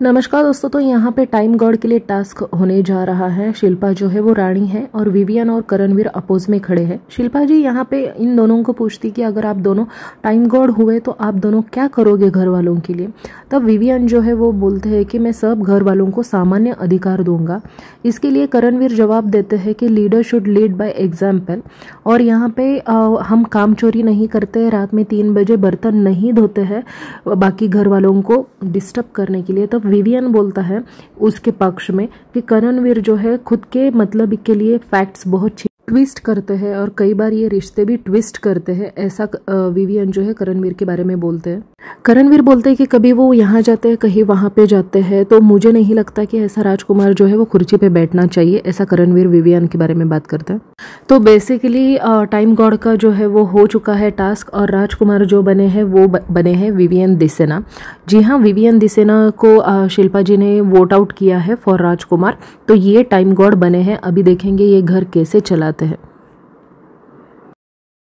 नमस्कार दोस्तों तो यहाँ पे टाइम गॉड के लिए टास्क होने जा रहा है। शिल्पा जो है वो रानी है और विवियन और करणवीर अपोज में खड़े हैं। शिल्पा जी, यहाँ पे इन दोनों को पूछती कि अगर आप दोनों टाइम गॉड हुए तो आप दोनों क्या करोगे घर वालों के लिए? तब विवियन जो है वो बोलते हैं कि मैं सब घर वालों को सामान्य अधिकार दूँगा। इसके लिए करणवीर जवाब देते हैं कि leader should lead by example और यहाँ पे हम काम चोरी नहीं करते, रात में तीन बजे बर्तन नहीं धोते हैं, बाकी घर वालों को डिस्टर्ब करने के लिए। तब विवियन बोलता है उसके पक्ष में कि करणवीर जो है खुद के मतलब के लिए फैक्ट्स बहुत ट्विस्ट करते हैं और कई बार ये रिश्ते भी ट्विस्ट करते हैं, ऐसा विवियन जो है करणवीर के बारे में बोलते हैं। करणवीर बोलते हैं कि कभी वो यहाँ जाते हैं, कहीं वहाँ पे जाते हैं तो मुझे नहीं लगता कि ऐसा राजकुमार जो है वो कुर्सी पे बैठना चाहिए, ऐसा करणवीर विवियन के बारे में बात करते हैं। तो बेसिकली टाइम गॉड का जो है वो हो चुका है टास्क और राजकुमार जो बने हैं, वो बने हैं विवियन दिसेना जी हाँ विवियन दिसेना को शिल्पा जी ने वोट आउट किया है फॉर राजकुमार। तो ये टाइम गॉड बने हैं, अभी देखेंगे ये घर कैसे चलाते हैं